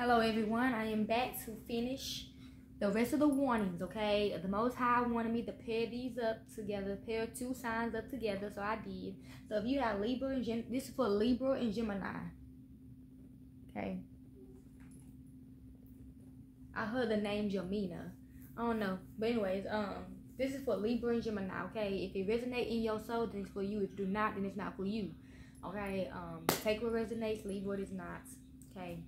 Hello everyone, I am back to finish the rest of the warnings, okay? The Most High wanted me to pair these up together, pair two signs up together, so I did. So if you have Libra and Gem this is for Libra and Gemini, okay? I heard the name Jamina. I don't know, but anyways, um, this is for Libra and Gemini, okay? If it resonates in your soul, then it's for you. If do not, then it's not for you, okay? Um, take what resonates, leave what is not, okay?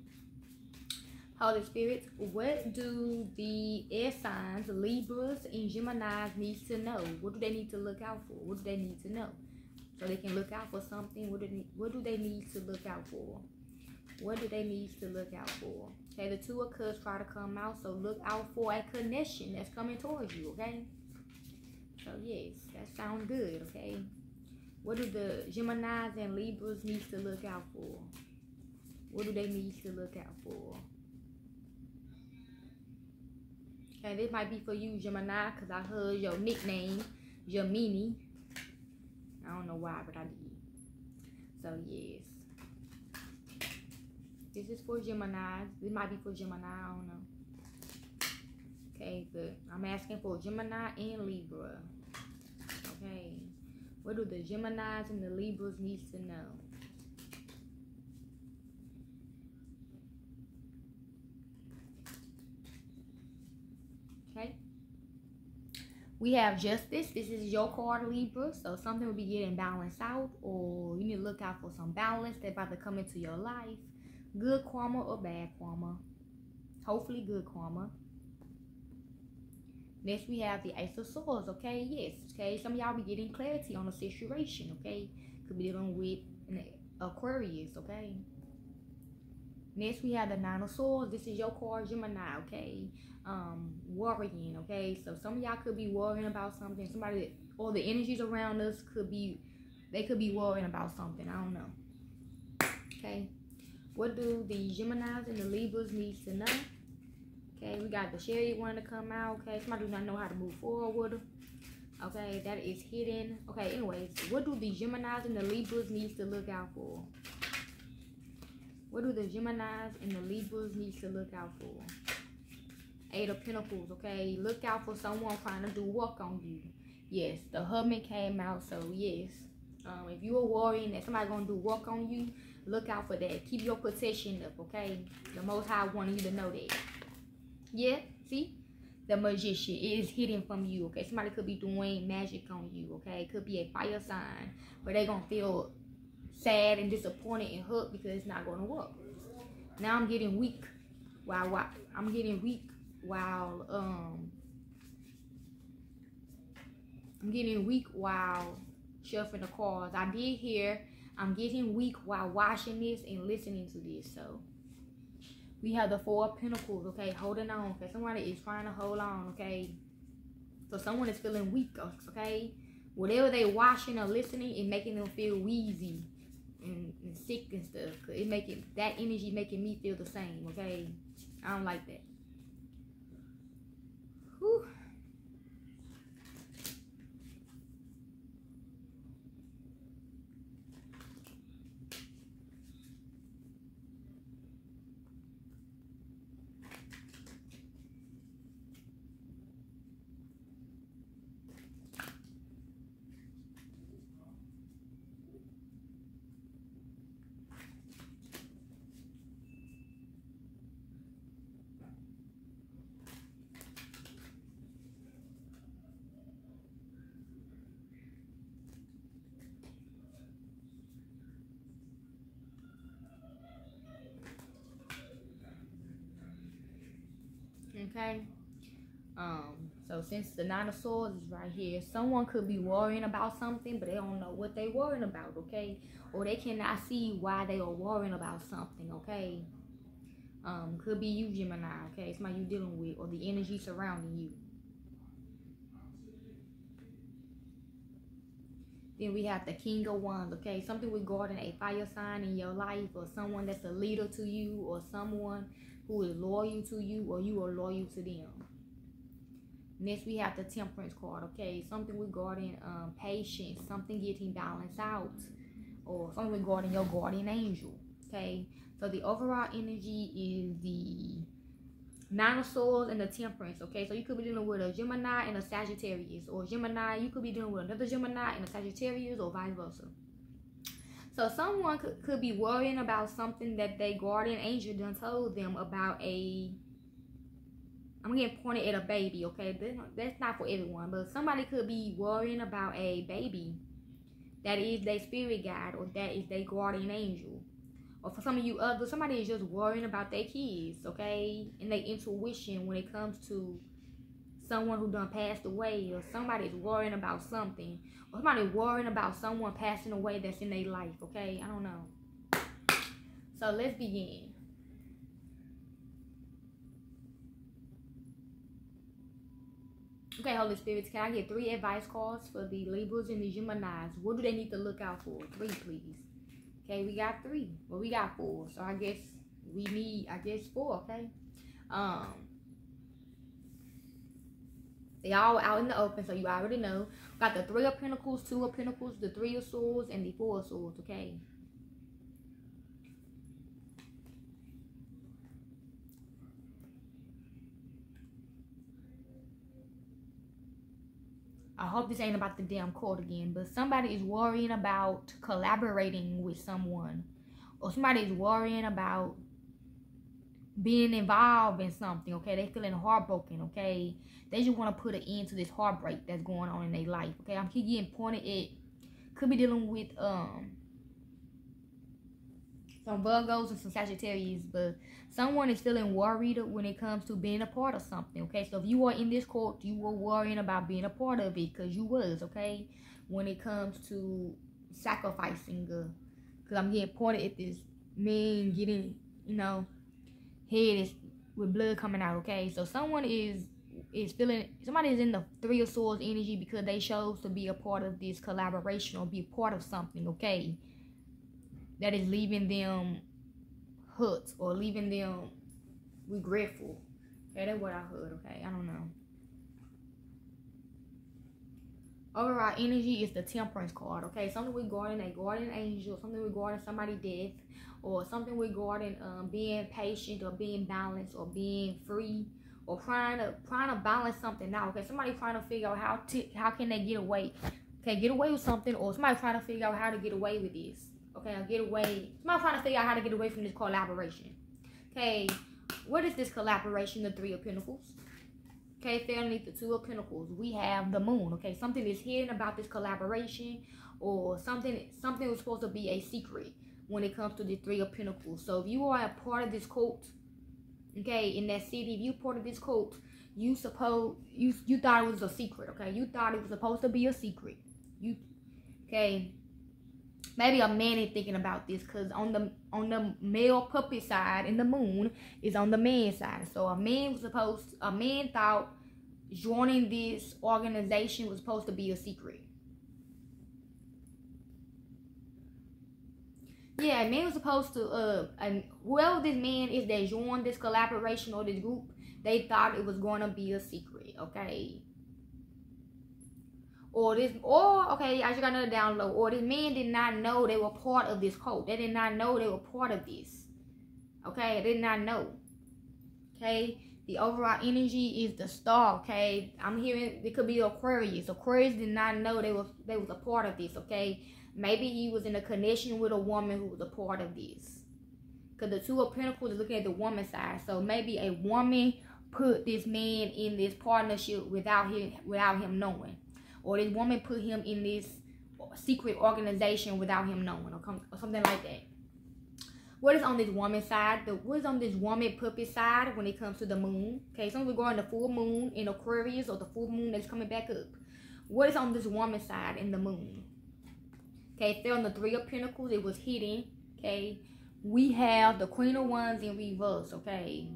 Holy Spirit, what do the air signs, Libras and Geminis need to know? What do they need to look out for? What do they need to know? So they can look out for something. What do they, what do they need to look out for? What do they need to look out for? Okay, the two of cups try to come out, so look out for a connection that's coming towards you, okay? So yes, that sounds good, okay? What do the Geminis and Libras need to look out for? What do they need to look out for? Okay, this might be for you, Gemini, because I heard your nickname, Gemini. I don't know why, but I did. So, yes. This is for Gemini. This might be for Gemini. I don't know. Okay, but I'm asking for Gemini and Libra. Okay. What do the Geminis and the Libras need to know? Okay. We have justice. This is your card, Libra. So something will be getting balanced out, or you need to look out for some balance that's about to come into your life. Good karma or bad karma. Hopefully, good karma. Next, we have the Ace of Swords. Okay, yes. Okay, some of y'all be getting clarity on a situation. Okay, could be dealing with an Aquarius. Okay. Next, we have the Nine of Swords. This is your card, Gemini. Okay, um, worrying. Okay, so some of y'all could be worrying about something. Somebody or the energies around us could be, they could be worrying about something. I don't know. Okay, what do the Geminis and the Libras need to know? Okay, we got the Sherry one to come out. Okay, somebody do not know how to move forward Okay, that is hidden. Okay, anyways, what do the Geminis and the Libras need to look out for? What do the Geminis and the Libras need to look out for? Eight of Pentacles, okay? Look out for someone trying to do work on you. Yes, the husband came out, so yes. Um, if you are worrying that somebody's going to do work on you, look out for that. Keep your protection up, okay? The Most High wanted you to know that. Yeah, see? The magician is hidden from you, okay? Somebody could be doing magic on you, okay? It could be a fire sign, but they're going to feel sad and disappointed and hurt because it's not going to work. Now I'm getting weak. Wow, wow. I'm getting weak while um I'm getting weak while shuffling the cards. I did hear I'm getting weak while watching this and listening to this. So we have the four pentacles, okay, holding on. Okay, somebody is trying to hold on, okay. So someone is feeling weak, okay. Whatever they watching or listening, it making them feel wheezy and, and sick and stuff. It making that energy making me feel the same, okay. I don't like that. Whew. Okay. Um, so since the nine of swords is right here, someone could be worrying about something, but they don't know what they're worrying about, okay? Or they cannot see why they are worrying about something, okay? Um, could be you, Gemini, okay? It's my you dealing with, or the energy surrounding you. Then we have the King of Wands, okay? Something regarding a fire sign in your life, or someone that's a leader to you, or someone who is loyal to you or you are loyal to them. Next, we have the temperance card, okay? Something regarding um, patience, something getting balanced out, or something regarding your guardian angel, okay? So the overall energy is the Nine of Swords and the Temperance. Okay, so you could be dealing with a Gemini and a Sagittarius, or Gemini. You could be dealing with another Gemini and a Sagittarius, or vice versa. So someone could, could be worrying about something that their guardian angel done told them about a I'm getting pointed at a baby, okay? That's not for everyone, but somebody could be worrying about a baby that is their spirit guide or that is their guardian angel. Or for some of you others, somebody is just worrying about their kids, okay? And their intuition when it comes to someone who done passed away or somebody's worrying about something or somebody worrying about someone passing away that's in their life, okay? I don't know. So let's begin. Okay, Holy Spirits, can I get three advice cards for the Libras and the Geminis? What do they need to look out for? Three, please. Okay, we got three. Well, we got four. So I guess we need, I guess, four, okay? Um, they all out in the open, so you already know. Got the three of pentacles, two of pentacles, the three of swords, and the four of swords, okay? I hope this ain't about the damn court again, but somebody is worrying about collaborating with someone, or somebody is worrying about being involved in something, okay? They feeling heartbroken, okay? They just want to put an end to this heartbreak that's going on in their life, okay? I'm keep getting pointed at, could be dealing with um some Virgos and some Sagittarius, but someone is feeling worried when it comes to being a part of something, okay? So if you are in this court, you were worrying about being a part of it because you was, okay? When it comes to sacrificing, because I'm getting pointed at this man getting, you know, head is with blood coming out, okay? So someone is is feeling somebody is in the three of swords energy because they chose to be a part of this collaboration or be a part of something okay that is leaving them hurt or leaving them regretful. Okay, that's what I heard, okay? I don't know. Overall energy is the temperance card, okay? Something regarding a guardian angel, something regarding somebody death, or something regarding um, being patient or being balanced or being free or trying to trying to balance something out. Okay, somebody trying to figure out how to how can they get away. Okay, get away with something, or somebody trying to figure out how to get away with this. Okay, I'll get away. Somebody trying to figure out how to get away from this collaboration. Okay, what is this collaboration? The Three of Pentacles. Okay, if underneath the Two of Pentacles, we have the Moon. Okay, something is hidden about this collaboration, or something something was supposed to be a secret when it comes to the Three of Pentacles. So if you are a part of this cult, okay, in that city, if you part of this cult, you suppose you you thought it was a secret. Okay, you thought it was supposed to be a secret. You okay maybe a man is thinking about this because on the on the male puppet side in the moon is on the man side. So a man was supposed a man thought joining this organization was supposed to be a secret. Yeah a man was supposed to uh and whoever this man is that joined this collaboration or this group they thought it was to be a secret okay or this or okay i just got another download. Or this man did not know they were part of this cult. They did not know they were part of this. Okay they did not know. Okay the overall energy is the star okay? I'm hearing it could be aquarius. Aquarius did not know they were they was a part of this okay? Maybe he was in a connection with a woman who was a part of this. Because the two of pentacles is looking at the woman side. So maybe a woman put this man in this partnership without him without him knowing or this woman put him in this secret organization without him knowing or, or something like that. What is on this woman side? The what is on this woman puppet side when it comes to the moon? Okay, so we're going the full moon in Aquarius or the full moon that's coming back up. What is on this woman side in the moon? Okay, if they're on the three of pentacles, it was hidden. Okay, we have the queen of wands in reverse. Okay,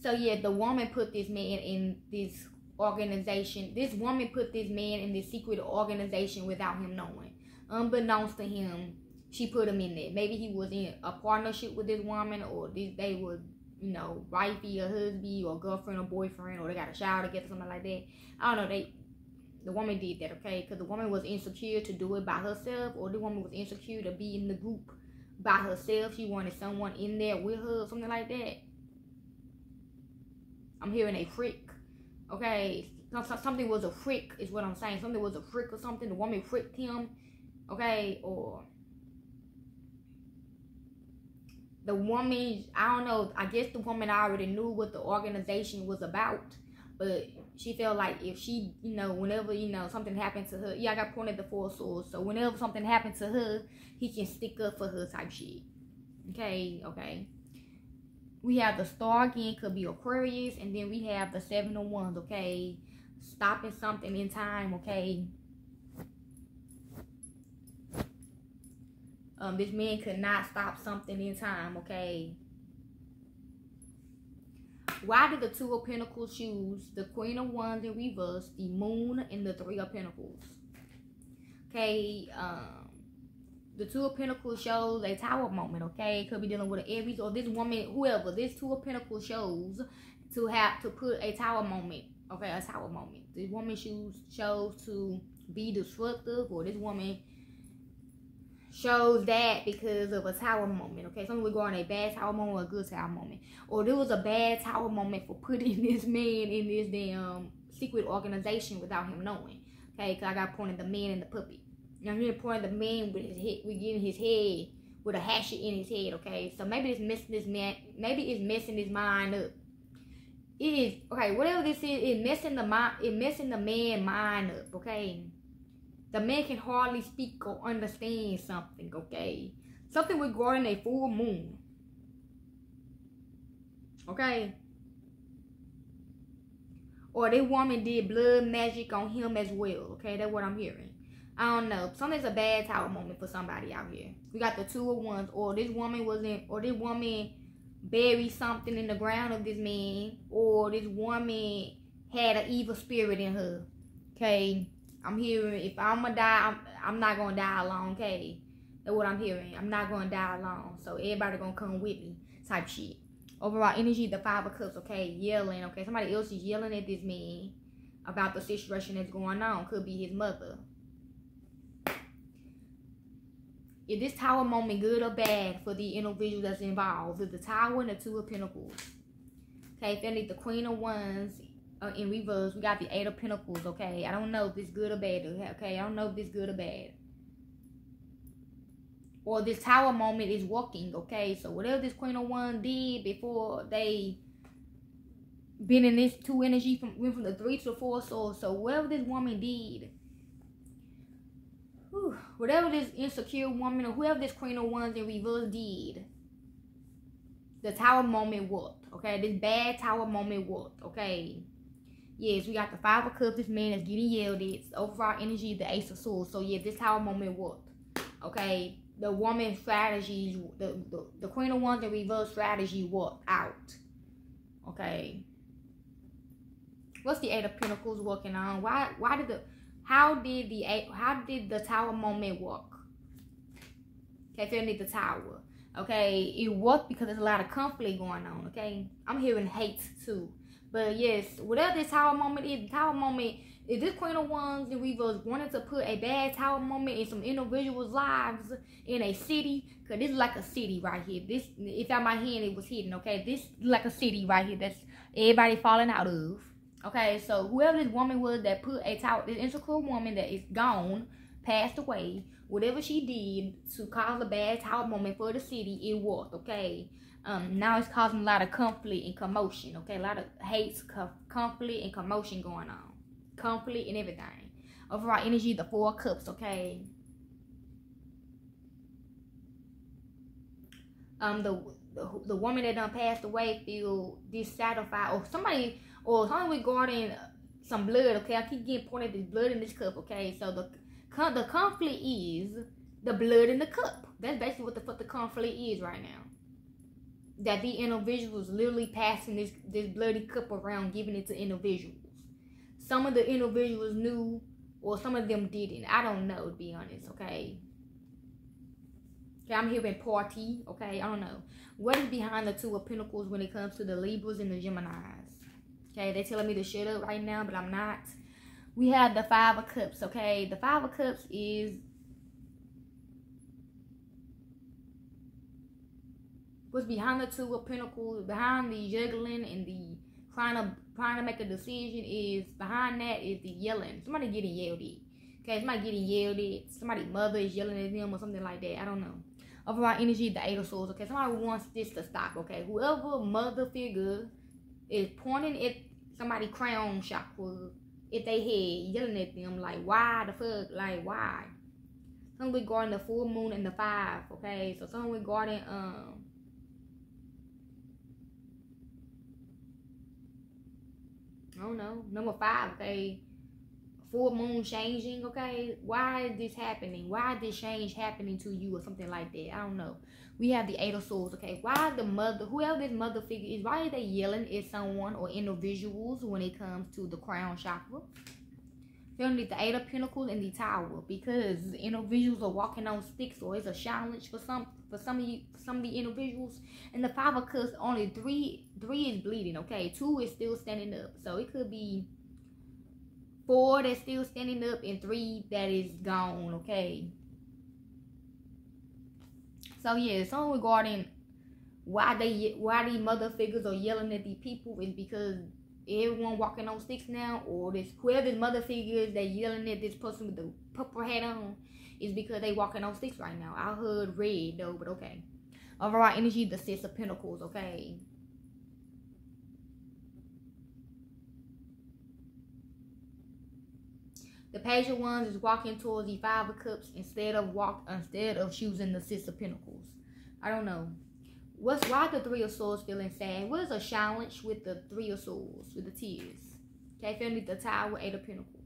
so yeah, the woman put this man in this organization. This woman put this man in this secret organization without him knowing. Unbeknownst to him, she put him in there. Maybe he was in a partnership with this woman or they were, you know, wifey or husband or girlfriend or boyfriend or they got a shower together, something like that. I don't know. They, the woman did that, okay? Because the woman was insecure to do it by herself or the woman was insecure to be in the group by herself. She wanted someone in there with her, something like that. I'm hearing a freak. Okay, something was a freak is what I'm saying. Something was a freak or something. The woman freaked him. Okay, or the woman. I don't know. I guess the woman already knew what the organization was about, but she felt like if she, you know, whenever you know something happened to her, yeah, I got pointed the four swords. So whenever something happened to her, he can stick up for her type shit. Okay, okay. We have the star again, could be Aquarius, and then we have the seven of wands. Okay, stopping something in time. Okay. Um, this man could not stop something in time. Okay why did the Two of Pentacles choose the Queen of Wands in reverse, the Moon, and the Three of Pentacles? Okay, um, the Two of Pentacles shows a tower moment, okay? Could be dealing with an Aries or this woman, whoever. This Two of Pentacles shows to have to put a tower moment, okay? A tower moment. This woman shows, shows to be disruptive or this woman shows that because of a tower moment. Okay, some on a bad tower moment or a good tower moment. Or there was a bad tower moment for putting this man in this damn secret organization without him knowing. Okay, because I got pointed the man and the puppy. Now here pointing the man with his head, we getting his head with a hatchet in his head. Okay, so maybe it's messing this man, maybe it's messing his mind up. It is okay. Whatever this is, it's messing the mind, it messing the man mind up. Okay the man can hardly speak or understand something, okay? Something regarding a full moon. Okay? Or this woman did blood magic on him as well. Okay, that's what I'm hearing. I don't know. Something's a bad tower moment for somebody out here. We got the two of ones. Or this woman wasn't, or this woman buried something in the ground of this man. Or this woman had an evil spirit in her. Okay. I'm hearing if I'm gonna die, I'm, I'm not gonna die alone, okay? That's what I'm hearing. I'm not gonna die alone. So everybody gonna come with me type shit. Overall energy, the five of cups, okay, yelling, okay. Somebody else is yelling at this man about the situation that's going on. Could be his mother. Is this tower moment good or bad for the individual that's involved? Is the tower and the two of pentacles? Okay, if any the queen of wands uh, in reverse. We got the Eight of Pentacles, okay? I don't know if it's good or bad, okay? I don't know if it's good or bad. Or this Tower moment is working, okay? So whatever this Queen of Wands did before they been in this two energy from went from the three to the four soul. So whatever this woman did, whew, whatever this insecure woman or whoever this Queen of Wands in reverse did, the Tower moment worked, okay? This bad Tower moment worked, okay? Yes, we got the five of cups. This man is getting yelled at. Overall energy, the ace of swords. So yeah, this tower moment worked. Okay, the woman strategies, the, the the queen of wands in reverse strategy worked out. Okay. What's the eight of pentacles working on? Why why did the how did the how did the tower moment work? Okay, feel the tower. Okay, it worked because there's a lot of conflict going on. Okay, I'm hearing hate too. But yes, whatever this tower moment is, the tower moment, if this Queen of Wands and Reverse wanted to put a bad tower moment in some individuals' lives in a city, because this is like a city right here. This, if out my hand, it was hidden, okay? This is like a city right here that's everybody falling out of. Okay, so whoever this woman was that put a tower, this insecure woman that is gone, passed away, whatever she did to cause a bad tower moment for the city, it worked, okay? um, now it's causing a lot of conflict and commotion. Okay, a lot of hate, conflict, and commotion going on. Conflict and everything. Overall energy, the four cups. Okay. Um, the the, the woman that done passed away feel dissatisfied, or somebody, or somebody regarding some blood. Okay, I keep getting pointed this blood in this cup. Okay, so the the conflict is the blood in the cup. That's basically what the what the conflict is right now that the individuals literally passing this this bloody cup around, giving it to individuals. Some of the individuals knew, or some of them didn't. I don't know, to be honest. Okay. Okay, I'm hearing party. Okay, I don't know what is behind the two of Pentacles when it comes to the Libras and the Gemini's. Okay, they're telling me to shut up right now, but I'm not. We have the Five of Cups. Okay, the Five of Cups is what's behind the two of pentacles, behind the juggling and the trying to trying to make a decision is behind that is the yelling. Somebody getting yelled at. Okay, somebody getting yelled at. Somebody mother is yelling at them or something like that. I don't know. Overall energy, the eight of swords. Okay, somebody wants this to stop. Okay, whoever mother figure is pointing at somebody crown chakra if they head yelling at them like why the fuck? Like why? Something regarding the full moon and the five okay? So something regarding um I don't know number five okay full moon changing okay why is this happening why is this change happening to you or something like that i don't know we have the eight of swords okay why the mother whoever this mother figure is why are they yelling at someone or individuals when it comes to the crown chakra Finally, the Eight of Pentacles and the Tower because individuals are walking on sticks or it's a challenge for some for some of you some of the individuals. And the Five of Cups only three three is bleeding. Okay, two is still standing up. So it could be four that's still standing up and three that is gone okay? So yeah something regarding why they why these mother figures are yelling at these people is because everyone walking on sticks now or this whoever this mother figures that yelling at this person with the purple hat on is because they walking on sticks right now. I heard red though but okay. Overall energy the six of pentacles okay The page of wands is walking towards the five of cups instead of walk instead of choosing the six of pentacles. I don't know. What's why the three of swords feeling sad? What is a challenge with the three of swords with the tears? Okay, family, the tower, eight of pentacles.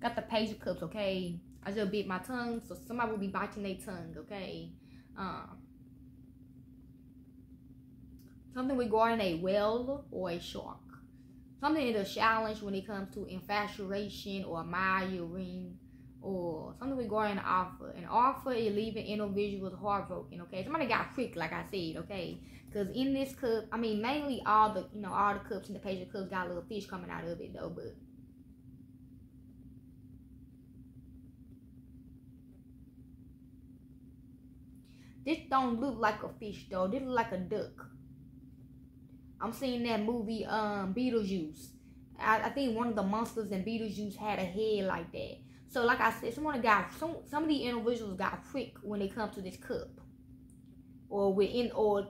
Got the page of cups, okay. I just bit my tongue, so somebody will be biting their tongue, okay. Um, something regarding a whale or a shark something is a challenge when it comes to infatuation or admiring or something regarding an offer. An offer is leaving individuals heartbroken, okay? Somebody got pricked, like I said, okay? Because in this cup, I mean, mainly all the, you know, all the cups in the page of cups got a little fish coming out of it, though, but... This don't look like a fish, though. This look like a duck. I'm seeing that movie um Beetlejuice. I, I think one of the monsters in Beetlejuice had a head like that. So like I said, someone got some some of the individuals got freaked when they come to this cup. Or within or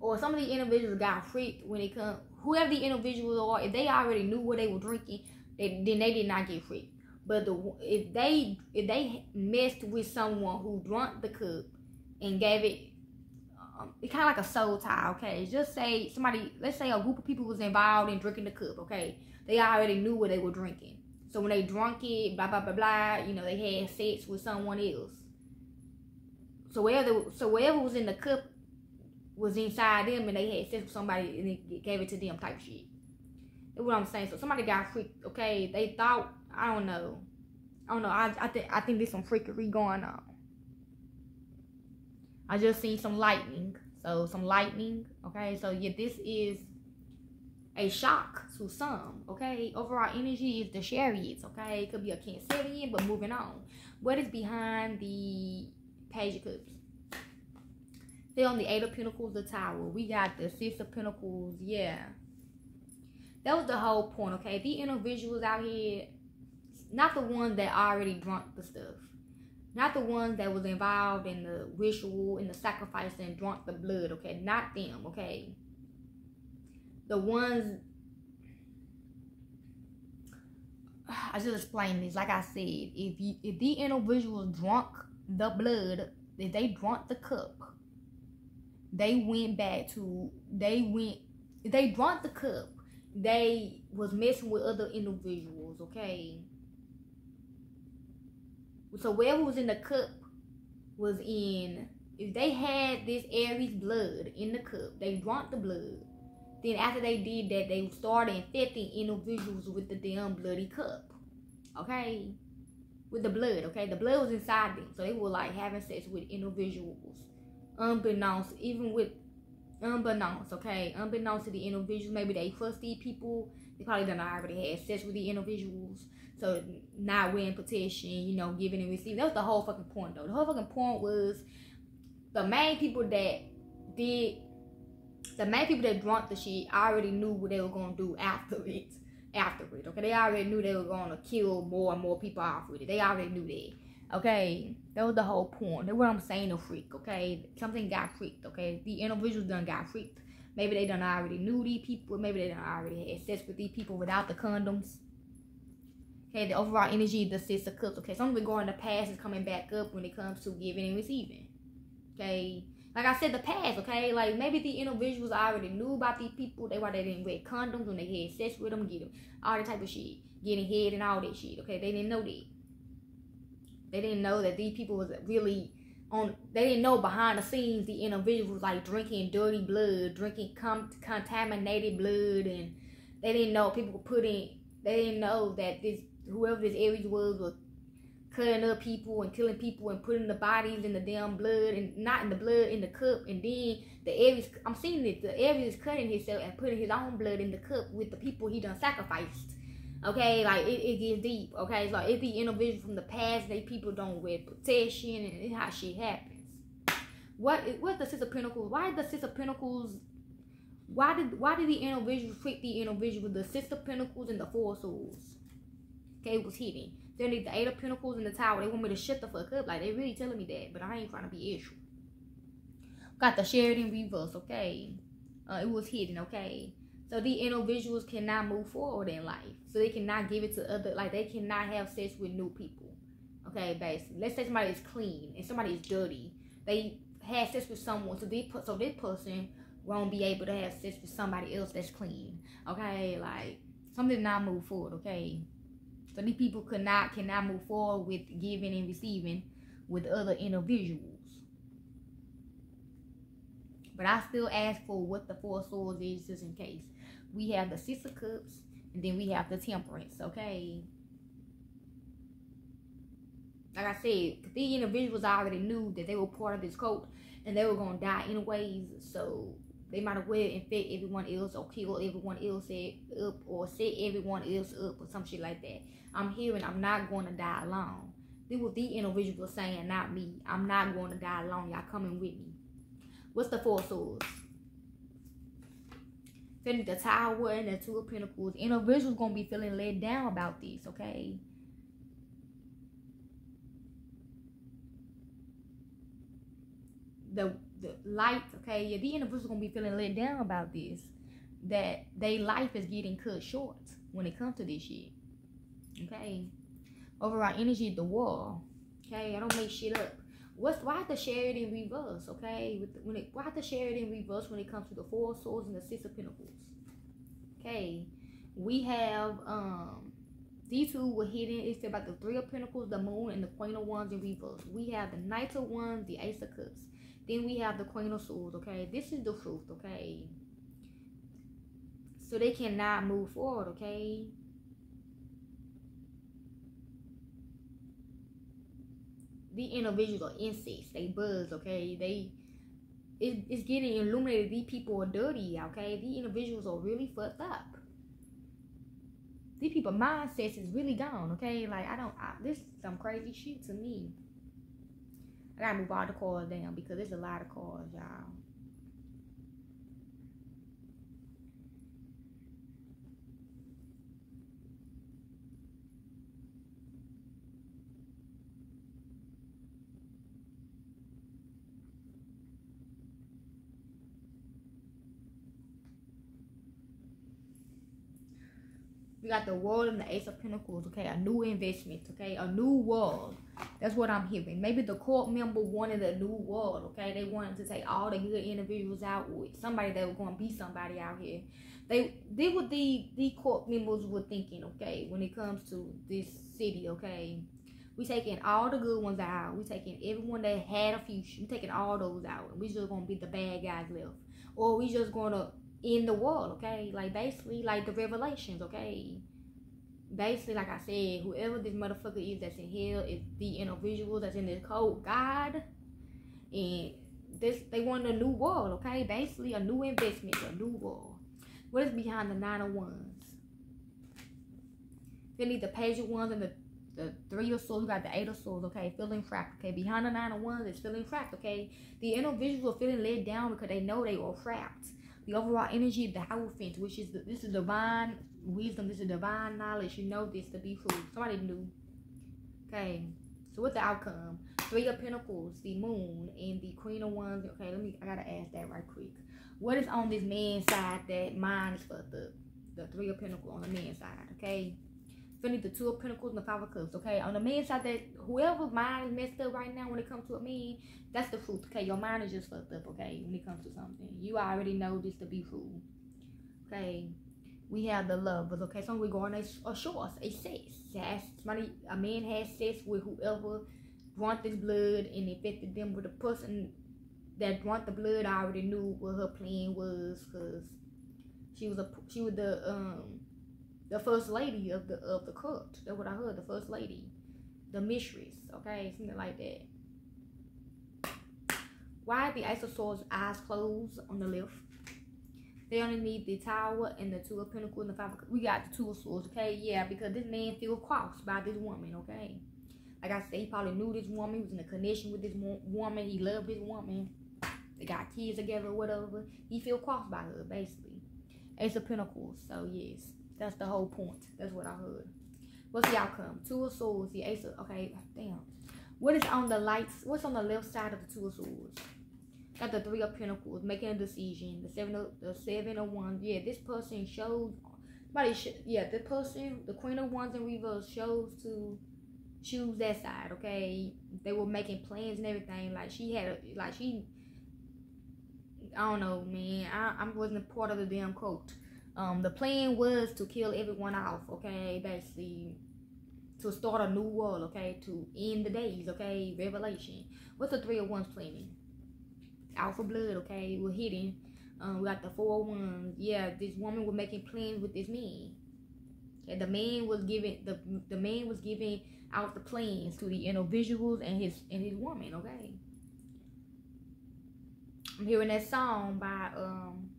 or some of the individuals got freaked when they come whoever the individuals are, if they already knew what they were drinking, they, then they did not get freaked. But the if they if they messed with someone who drank the cup and gave it um, it's kind of like a soul tie, okay? Just say somebody, let's say a group of people was involved in drinking the cup, okay? They already knew what they were drinking. So when they drunk it, blah, blah, blah, blah, you know, they had sex with someone else. So wherever, so wherever was in the cup was inside them and they had sex with somebody and they gave it to them type shit. That's what I'm saying. So somebody got freaked, okay? They thought, I don't know. I don't know. I, I, think I think there's some freakery going on. I just seen some lightning. So some lightning. Okay. So yeah, this is a shock to some. Okay. Overall energy is the chariots. Okay. It could be a Cancerian, but moving on. What is behind the page of cups? Still on the eight of pentacles, the tower. We got the six of pentacles. Yeah. That was the whole point. Okay. The individuals out here, not the ones that already drunk the stuff not the ones that was involved in the ritual and the sacrifice and drunk the blood, okay? Not them, okay? The ones I just explained this. Like I said, if you if the individual drunk the blood, if they drunk the cup, they went back to they went they drunk the cup, they was messing with other individuals, okay? So whoever was in the cup was in. If they had this Aries blood in the cup, they drank the blood. Then after they did that, they started infecting individuals with the damn bloody cup. Okay? With the blood, okay? The blood was inside them. So they were like having sex with individuals. Unbeknownst, even with unbeknownst, okay? Unbeknownst to the individuals, maybe they trusted people. They probably done already had sex with the individuals. So not win protection, you know, giving and receiving. That was the whole fucking point though. The whole fucking point was the main people that did the main people that drunk the shit already knew what they were gonna do after it. After it, okay? They already knew they were gonna kill more and more people off with it. They already knew that. Okay, that was the whole point. That's what I'm saying. The freak, okay? Something got freaked, okay? The individuals done got freaked. Maybe they done already knew these people. Maybe they done already had sex with these people without the condoms. Okay, the overall energy of the sister cups. Okay, something going the past is coming back up when it comes to giving and receiving. Okay, like I said, the past, okay? Like maybe the individuals already knew about these people. They why they didn't wear condoms when they had sex with them, get them all that type of shit, getting head and all that shit. Okay, they didn't know that. They didn't know that these people was really on. They didn't know behind the scenes the individuals like drinking dirty blood, drinking com- contaminated blood, and they didn't know people were putting. They didn't know that this whoever this Aries was was cutting up people and killing people and putting the bodies in the damn blood and not in the blood in the cup and then the Aries I'm seeing it the Aries is cutting himself and putting his own blood in the cup with the people he done sacrificed. Okay, like it, it gets deep. Okay, it's like it the individual from the past. They people don't wear protection and it's how shit happens. What what's the Six of Pentacles? Why the Six of Pentacles? Why did why did the individual treat the individual the Six of Pentacles and the Four Swords? Was hidden. They need the Eight of Pentacles in the Tower. They want me to shut the fuck up. Like, they really telling me that. But I ain't trying to be issue. Got the Sheridan reverse, okay? Uh, it was hidden, okay? So the individuals cannot move forward in life. So they cannot give it to other, like, they cannot have sex with new people. Okay, basically. Let's say somebody is clean and somebody is dirty. They had sex with someone. So, they so this person won't be able to have sex with somebody else that's clean. Okay, like, something not move forward, okay? So these people could not cannot move forward with giving and receiving with other individuals. But I still ask for what the four swords is just in case. We have the six of cups and then we have the temperance, okay? Like I said, the individuals already knew that they were part of this cult and they were gonna die anyways. So they might have well infect everyone else or kill everyone else up or set everyone else up or some shit like that. I'm hearing I'm not going to die alone. This was the individual saying, not me. I'm not going to die alone. Y'all coming with me. What's the four swords? Feeling the tower and the two of pentacles. Individual's gonna be feeling let down about this, okay? The the light, okay, yeah, the individual's gonna be feeling let down about this. That they life is getting cut short when it comes to this shit. Okay. Overall energy the wall. Okay, I don't make shit up. What's why the chariot in reverse? Okay, with when it why the chariot in reverse when it comes to the four swords and the six of pentacles? Okay, we have um these two were hidden. It's about the three of pentacles, the moon, and the queen of wands in reverse. We have the knight of wands, the ace of cups. Then we have the queen of swords. Okay, this is the truth. Okay, so they cannot move forward. Okay. The individuals are insects. They buzz, okay? They it, it's getting illuminated. These people are dirty, okay? These individuals are really fucked up. These people mindsets is really gone, okay? Like I don't, I, this is some crazy shit to me. I gotta move all the cards down because there's a lot of cards, y'all. We got the world and the ace of pentacles, okay? A new investment, okay? A new world. That's what I'm hearing. Maybe the court member wanted a new world, okay? They wanted to take all the good individuals out with somebody that was going to be somebody out here. They they what the, the court members were thinking, okay? When it comes to this city, okay? We taking all the good ones out. We taking everyone that had a future. We taking all those out. And we just gonna be the bad guys left, or we just gonna in the world, okay? Like basically like the revelations, okay? Basically, like I said, whoever this motherfucker is that's in hell is the individual that's in this code, God. And this they want a new world, okay? Basically a new investment, a new world. What is behind the nine of ones? They need the page of wands and the the three of swords, you got the eight of swords, okay, feeling trapped, okay, behind the nine of ones it's feeling trapped, okay, the individual feeling let down because they know they were trapped, the overall energy of the Hierophant, which is the, this is divine wisdom, this is divine knowledge, you know this to be true, somebody knew, okay, so what's the outcome, three of pentacles, the moon, and the queen of wands, okay, let me, I gotta ask that right quick, what is on this man's side that mine is fucked up, the three of pentacles on the man's side, okay, Finally, the two of pentacles and the five of cups. Okay, on the man side, that whoever mind messed up right now when it comes to a man, that's the truth. Okay, your mind is just fucked up. Okay, when it comes to something, you already know this to be true. Okay, we have the lovers. Okay, so we're going a, a short, a sex. Somebody, a man has sex with whoever want this blood and infected them with a person that want the blood. I already knew what her plan was because she was a she was the um the first lady of the of the cult. That's what I heard. The first lady, the mistress. Okay, something like that. Why the Ace of Swords eyes closed on the left? They only need the Tower and the Two of Pentacles and the Five. Of, we got the Two of Swords. Okay, yeah, because this man feel crossed by this woman. Okay, like I said, he probably knew this woman. He was in a connection with this woman. He loved this woman. They got kids together whatever. He feel crossed by her basically. Ace of Pentacles. So yes. That's the whole point. That's what I heard. What's the outcome? Two of Swords, the Ace of... Okay, damn. What is on the lights? What's on the left side of the Two of Swords? Got the Three of Pentacles, making a decision. The Seven of, the seven of Wands. Yeah, this person showed... Somebody sh yeah, the person, the Queen of Wands in reverse shows to choose that side, okay? They were making plans and everything. Like, she had... A, like, she... I don't know, man. I, I wasn't a part of the damn quote. Um, the plan was to kill everyone off, okay? Basically, to start a new world, okay? To end the days, okay? Revelation. What's the three of wands planning? Alpha blood, okay? We're hitting. Um, we got the four ones. Yeah, this woman was making plans with this man. Okay, the man was giving the the man was giving out the plans to the individuals and his and his woman. Okay, I'm hearing that song by um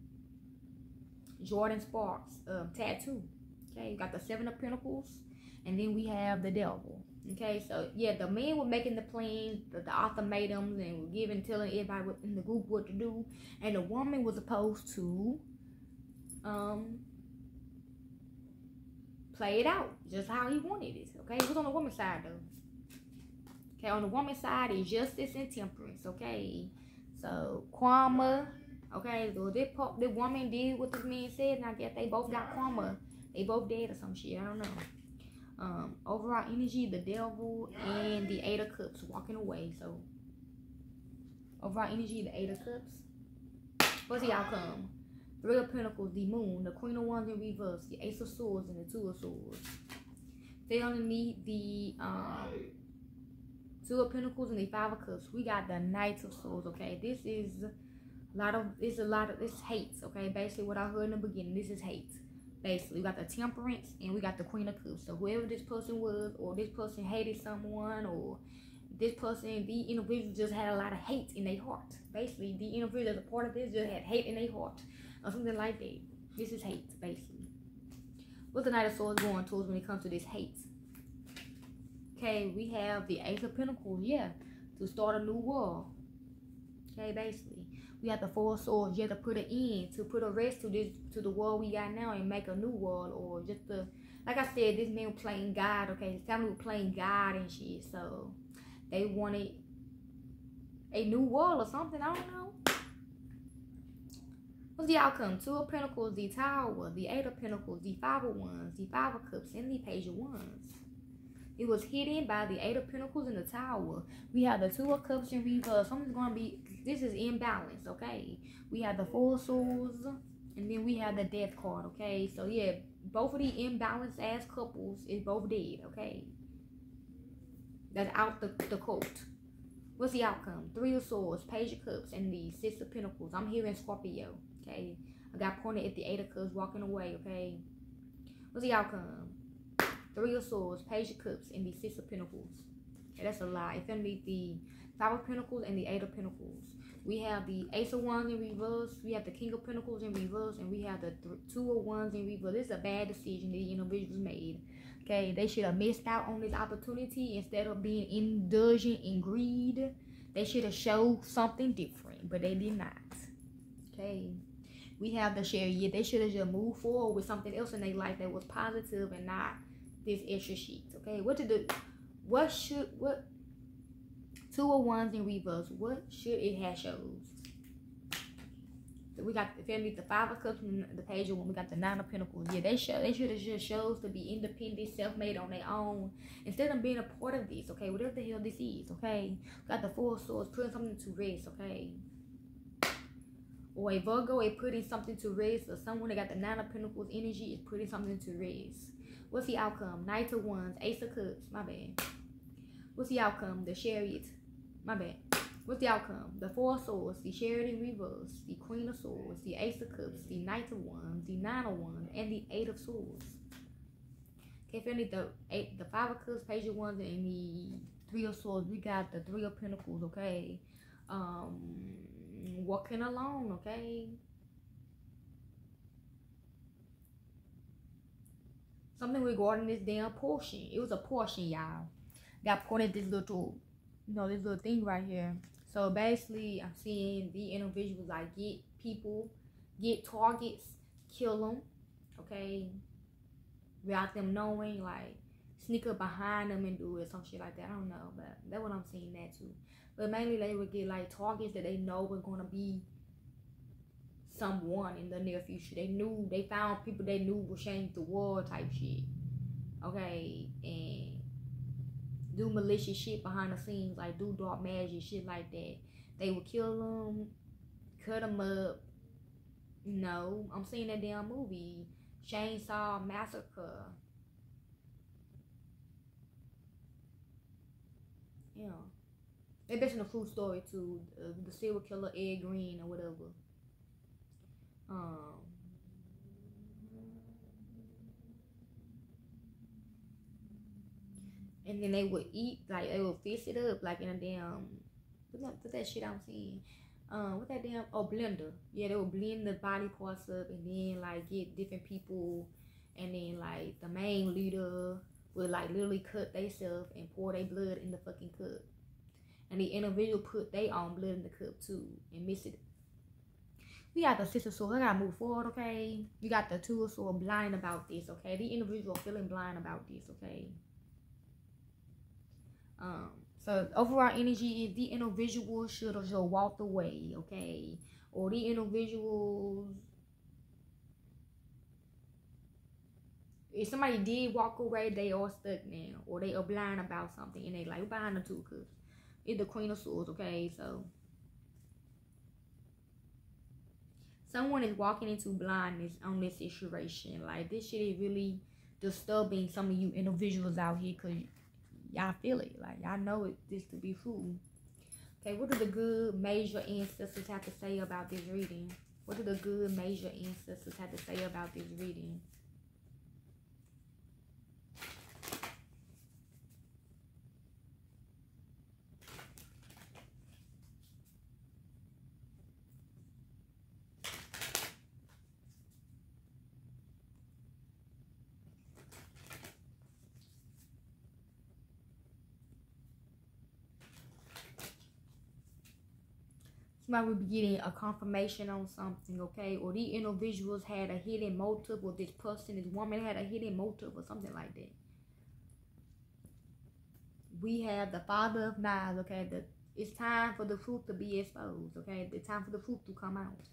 Jordin Sparks um, tattoo. Okay, you got the Seven of Pentacles, and then we have the Devil. Okay, so yeah, the men were making the plans, the, the ultimatums, and were giving, telling everybody in the group what to do, and the woman was supposed to um play it out just how he wanted it. Okay, it was on the woman's side though. Okay, on the woman's side is justice and temperance. Okay, so karma Okay, so this the woman did what this man said, and I guess they both got karma. They both dead or some shit. I don't know. Um, overall energy, the devil and the eight of cups walking away. So overall energy, the eight of cups. What's the outcome? Three of Pentacles, the moon, the Queen of Wands in reverse, the Ace of Swords, and the Two of Swords. They only need the um, Two of Pentacles and the Five of Cups. We got the Knight of Swords, okay? This is a lot of it's a lot of it's hate, okay? Basically what I heard in the beginning, this is hate. Basically, we got the temperance and we got the queen of cups. So whoever this person was, or this person hated someone, or this person, the individual just had a lot of hate in their heart. Basically, the individual as a part of this just had hate in their heart. Or something like that. This is hate, basically. What's the Knight of Swords going towards when it comes to this hate? Okay, we have the Ace of Pentacles, yeah, to start a new war. Okay, basically we have to force or have to put an end to put a rest to this to the world we got now and make a new world or just the like I said, this man playing God, okay, his family was playing God and shit, so they wanted a new world or something, I don't know. What's the outcome? Two of Pentacles, the Tower, the Eight of Pentacles, the Five of Wands, the Five of Cups, and the Page of Wands. It was hidden by the Eight of Pentacles in the Tower. We have the Two of Cups in reverse. Uh, something's going to be, this is imbalance, okay? We have the Four Swords, and then we have the Death card, okay? So, yeah, both of the imbalanced ass couples is both dead, okay? That's out the, the quote. What's the outcome? Three of Swords, Page of Cups, and the Six of Pentacles. I'm hearing Scorpio, okay? I got pointed at the Eight of Cups walking away, okay? What's the outcome? Three of Swords, Page of Cups, and the Six of Pentacles. Okay, that's a lie. It's to be the Five of Pentacles and the Eight of Pentacles. We have the Ace of Wands in reverse. We have the King of Pentacles in reverse. And we have the Two of Wands in reverse. This is a bad decision that the individuals made. Okay, they should have missed out on this opportunity instead of being indulgent in greed. They should have showed something different, but they did not. Okay, we have the share. They should have just moved forward with something else in their life that was positive and not this extra sheet. Okay, what to do? What should what? Two of ones in reverse. What should it have shows? we got the family, the five of cups, and the page of wands. We got the nine of pentacles. Yeah, they show they should have just shows to be independent, self-made on their own instead of being a part of this. Okay, whatever the hell this is. Okay, got the four of swords, putting something to rest. Okay. Or a Virgo is putting something to rest, or someone that got the Nine of Pentacles energy is putting something to rest. What's the outcome? Knight of Wands, Ace of Cups, my bad. What's the outcome? The Chariot, my bad. What's the outcome? The Four of Swords, the Chariot in reverse, the Queen of Swords, the Ace of Cups, the Knight of Wands, the Nine of Wands, and the Eight of Swords. Okay, family, the eight, the Five of Cups, Page of Wands, and the Three of Swords. We got the Three of Pentacles. Okay, um, walking alone. Okay. Something regarding this damn portion. It was a portion, y'all. Got pointed this little, you know, this little thing right here. So basically, I'm seeing the individuals like get people, get targets, kill them, okay, without them knowing, like sneak up behind them and do it, some shit like that. I don't know, but that's what I'm seeing that too. But mainly they would get like targets that they know were gonna be someone in the near future. They knew they found people they knew would change the world type shit. Okay, and do malicious shit behind the scenes, like do dark magic shit like that. They would kill them, cut them up. No, I'm seeing that damn movie, Chainsaw Massacre. Yeah, they based on a true story too. The serial killer Ed Gein or whatever. Um, and then they would eat like they would fish it up like in a damn what's that shit I'm seeing? Um, what that damn oh blender? Yeah, they would blend the body parts up and then like get different people, and then like the main leader would like literally cut themselves and pour their blood in the fucking cup, and the individual put their own blood in the cup too and mix it. We got the sister sword. I gotta move forward, okay? You got the two sword blind about this, okay? The individual feeling blind about this, okay? Um, so overall energy is the individual should have just walked away, okay? Or the individuals if somebody did walk away, they are stuck now. Or they are blind about something and they like behind the two cause it's the queen of swords, okay? So someone is walking into blindness on this situation. Like this shit is really disturbing some of you individuals out here because y'all feel it. Like y'all know it this to be true. Okay, what do the good major ancestors have to say about this reading? What do the good major ancestors have to say about this reading? Somebody would be getting a confirmation on something, okay? Or the individuals had a hidden motive, or this person, this woman had a hidden motive, or something like that. We have the Father of Knives, okay? The, it's time for the truth to be exposed, okay? The time for the truth to come out.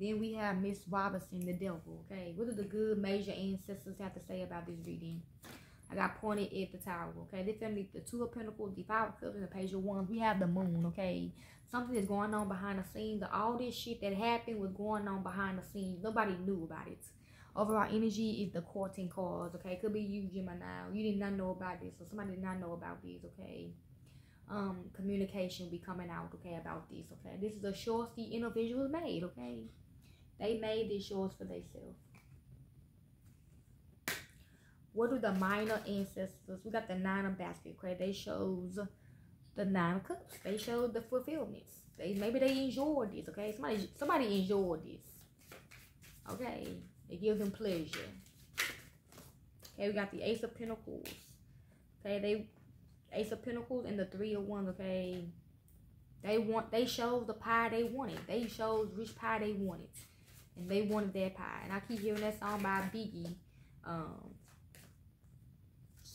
Then we have Miss Robinson, the devil, okay? What do the good major ancestors have to say about this reading? I got pointed at the tower, okay? This family, the Two of Pentacles, the Five of Cups, and the Page of Wands. We have the moon, okay? Something is going on behind the scenes. All this shit that happened was going on behind the scenes. Nobody knew about it. Overall energy is the courting cause, okay? Could be you, Gemini. You did not know about this, or somebody did not know about this, okay? Um, communication be coming out, okay, about this, okay? This is a choice the individual made, okay? They made this choice for themselves. What do the minor ancestors? We got the nine of baskets. Okay, they shows the nine of cups. They show the fulfillments. They maybe they enjoyed this. Okay, somebody somebody enjoyed this. Okay, it gives them pleasure. Okay, we got the Ace of Pentacles. Okay, they Ace of Pentacles and the Three of Wands. Okay, they want they showed the pie they wanted. They showed which pie they wanted, and they wanted their pie. And I keep hearing that song by Biggie, um,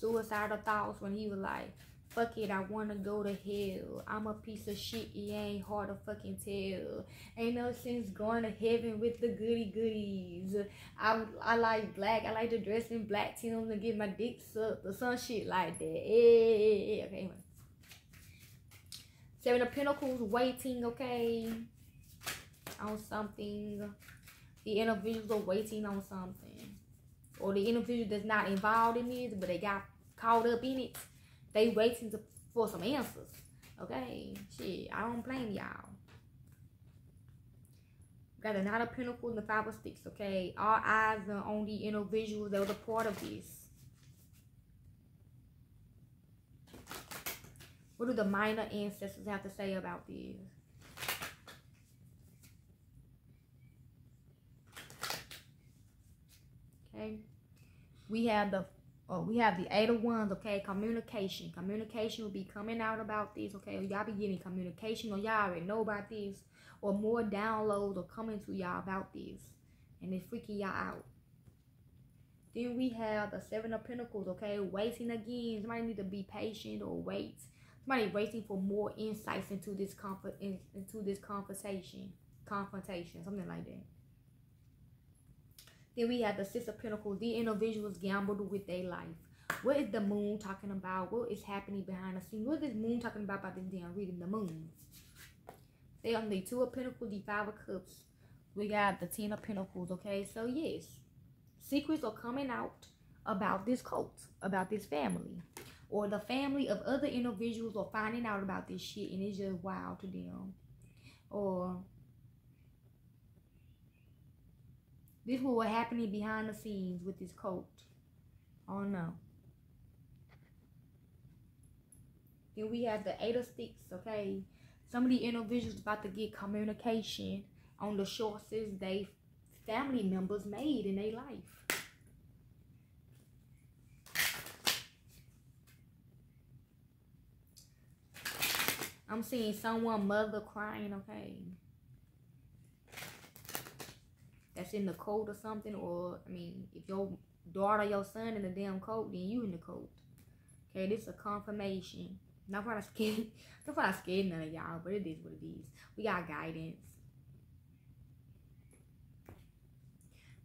"Suicidal Thoughts," when he was like, Fuck it, I wanna go to hell. I'm a piece of shit, it ain't hard to fucking tell. Ain't no sense going to heaven with the goody goodies. I I like black, I like to dress in black Tims and get my dick sucked or some shit like that. Yeah, okay. Seven of Pentacles waiting, okay, on something. The individuals are waiting on something. Or the individual that's not involved in this, but they got caught up in it they waiting to, for some answers. Okay, shit, I don't blame y'all. Got a Knight of Pentacles and the Five of Sticks, okay? All eyes are on the individuals that are the part of this. What do the minor ancestors have to say about this? Okay. We have the Oh, we have the eight of wands, okay? Communication. Communication will be coming out about this, okay? Y'all be getting communication or y'all already know about this. Or more downloads are coming to y'all about this. And it's freaking y'all out. Then we have the seven of pentacles, okay? Waiting again. Somebody need to be patient or wait. Somebody waiting for more insights into this comfort into this conversation. Confrontation. Something like that. Then we have the Six of Pentacles. The individuals gambled with their life. What is the moon talking about? What is happening behind the scenes? What is this moon talking about by this damn reading the moon? They on the Two of Pentacles, the Five of Cups. We got the Ten of Pentacles, okay? So, yes. Secrets are coming out about this cult, about this family. Or the family of other individuals are finding out about this shit and it's just wild to them. Or This was what happening behind the scenes with this coach. Oh no. Then we have the eight of sticks, okay? Some of the individuals about to get communication on the choices they family members made in their life. I'm seeing someone mother crying, okay? That's in the coat or something, or I mean, if your daughter, your son in the damn coat, then you in the coat. Okay, this is a confirmation. Not for I scared, not for I scared none of y'all, but it is what it is. We got guidance.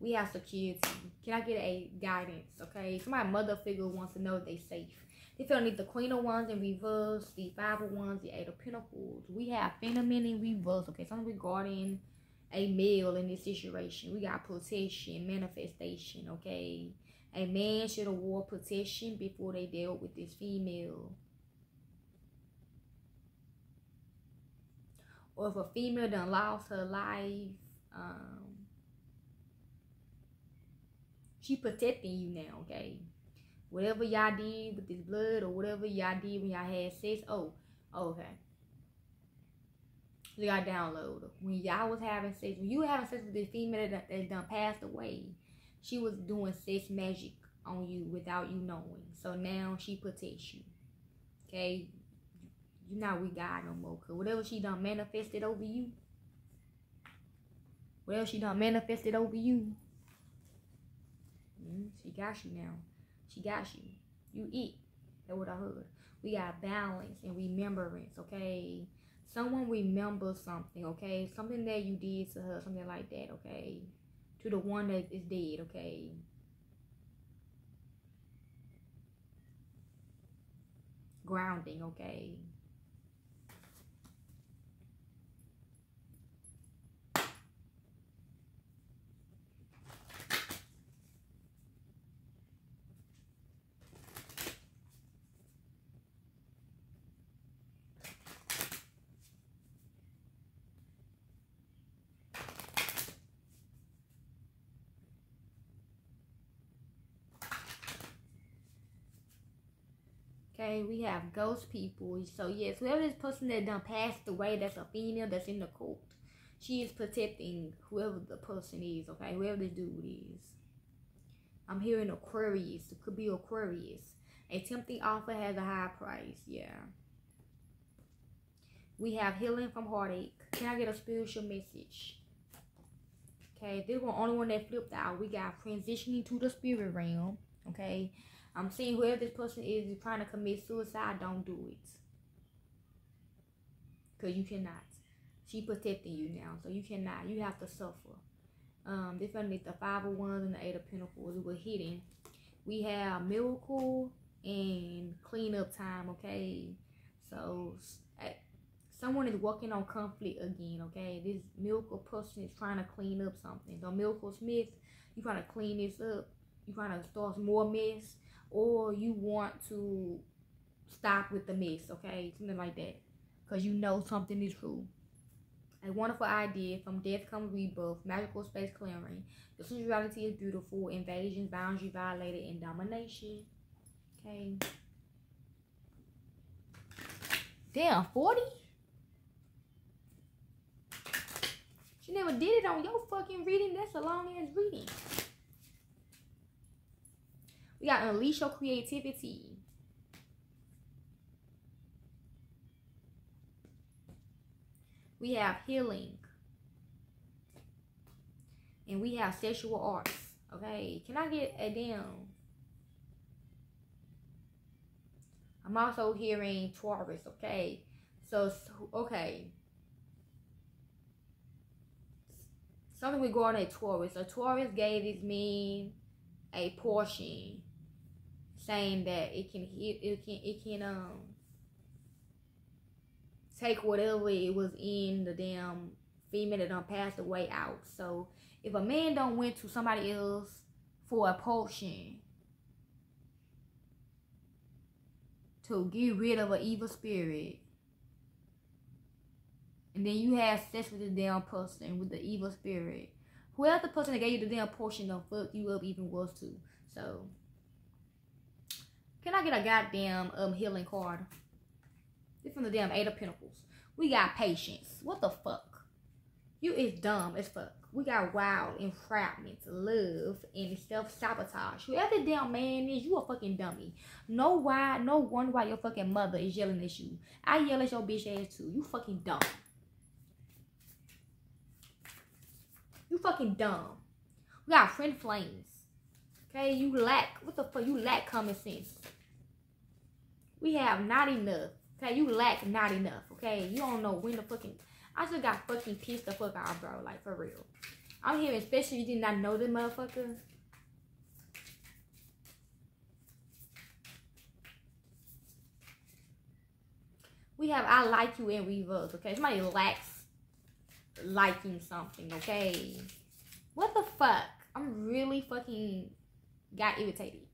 We have security. Can I get a guidance? Okay, so my mother figure wants to know they safe. They feel need the Queen of Wands in reverse, the Five of Wands, the Eight of Pentacles. We have Phenomenon in reverse. Okay, something regarding a male in this situation. We got protection, manifestation, okay? A man should have award protection before they dealt with this female. Or if a female done lost her life, um, she protecting you now, okay? Whatever y'all did with this blood or whatever y'all did when y'all had sex, oh, okay got download. When y'all was having sex, when you having sex with this female that, that done passed away, she was doing sex magic on you without you knowing. So now she protects you. Okay? You're not with God no more. Cause whatever she done manifested over you, whatever she done manifested over you, mm, she got you now. She got you. You eat. That's what I heard. We got balance and remembrance, okay? Someone remembers something, okay? Something that you did to her, something like that, okay? To the one that is dead, okay? Grounding, okay? Okay, we have ghost people. So yes, whoever this person that done passed away, that's a female that's in the cult. She is protecting whoever the person is, okay? Whoever this dude is. I'm hearing Aquarius. It could be Aquarius. A tempting offer has a high price. Yeah. We have healing from heartache. Can I get a spiritual message? Okay, this one only one that flipped out. We got transitioning to the spirit realm. Okay. I'm seeing whoever this person is is trying to commit suicide, don't do it. Cause you cannot. She protecting you now, so you cannot. You have to suffer. Um, this underneath the five of wands and the eight of pentacles. We're hitting. We have miracle and cleanup time. Okay, so someone is working on conflict again. Okay, this miracle person is trying to clean up something. The miracle Smith, you trying to clean this up. You trying to start more mess, or you want to stop with the mess. Okay, something like that, because you know something is true. A wonderful idea from death comes rebirth, magical space clearing. The sensuality is beautiful, invasion, boundary violated, and domination. Okay. Damn, 40? She never did it on your fucking reading. That's a long ass reading. We got unleash your creativity. We have healing. And we have sexual arts. Okay. Can I get a damn? I'm also hearing Taurus. Okay. So, okay. Something we go on a Taurus. A Taurus gave mean a portion saying that it can it can it can um take whatever it was in the damn female that done passed away out. So if a man don't went to somebody else for a potion to get rid of an evil spirit, and then you have sex with the damn person with the evil spirit, whoever the person that gave you the damn potion don't fuck you up even worse too. So I get a goddamn um healing card? This from the damn Eight of Pentacles. We got patience. What the fuck? You is dumb as fuck. We got wild, entrapment, love, and self-sabotage. Whoever the damn man is, you a fucking dummy. No why, no one why your fucking mother is yelling at you. I yell at your bitch ass too. You fucking dumb. You fucking dumb. We got friend flames. Okay, you lack, what the fuck, you lack common sense. We have not enough. Okay, you lack not enough. Okay, you don't know when the fucking. I just got fucking pissed the fuck out, bro. Like for real. I'm here, especially you did not know the motherfucker. We have I like you in reverse. Okay, somebody lacks liking something. Okay, what the fuck? I'm really fucking got irritated.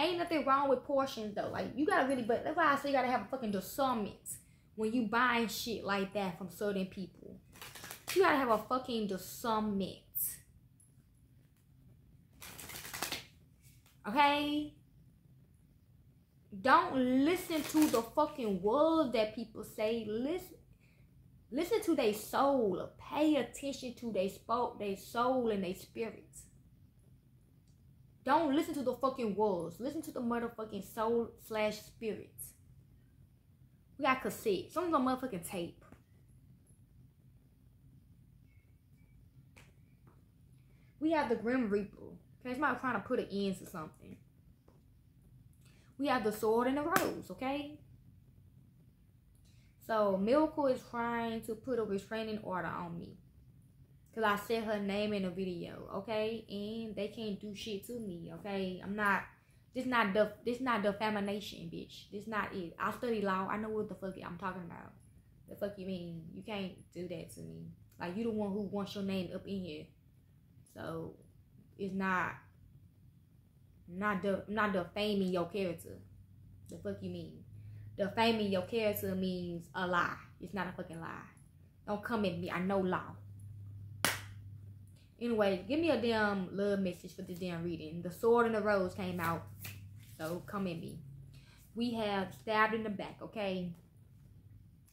Ain't nothing wrong with portions though. Like you gotta really, but that's why I say you gotta have a fucking discernment when you buying shit like that from certain people. You gotta have a fucking discernment. Okay? Don't listen to the fucking words that people say. Listen listen to their soul. Pay attention to their spoke, their soul and their spirits. Don't listen to the fucking words. Listen to the motherfucking soul slash spirits. We got cassette. Something's on motherfucking tape. We have the Grim Reaper. Okay, it's somebody trying to put an end to something. We have the sword and the rose, okay? So Miracle is trying to put a restraining order on me. Cause I said her name in a video, okay? And they can't do shit to me, okay? I'm not this not the this not defamation, bitch. This not it. I study law. I know what the fuck I'm talking about. The fuck you mean? You can't do that to me. Like you the one who wants your name up in here. So it's not not the not defaming your character. The fuck you mean? Defaming your character means a lie. It's not a fucking lie. Don't come at me. I know law. Anyway, give me a damn love message for this damn reading. The Sword and the Rose came out. So come at me. We have stabbed in the back, okay?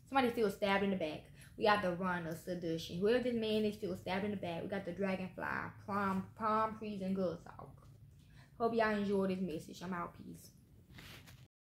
Somebody feels stabbed in the back. We got the runner, seduction. Whoever this man is still stabbed in the back. We got the dragonfly, prom, palm, trees, and good talk. Hope y'all enjoy this message. I'm out. Peace.